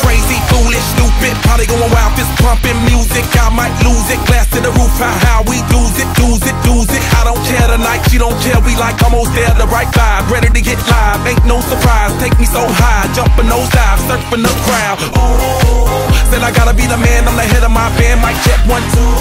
Crazy, foolish, stupid, party going wild, fist pumping music. I might lose it. Glass to the roof, how, how we lose it, lose it, lose it. I don't care tonight, she don't care. We like almost there, the right vibe. Ready to get live, ain't no surprise. Take me so high, jumping those dives, surfing the crowd. Ooh, said I gotta be the man, I'm the head of my band. Mic check one, two.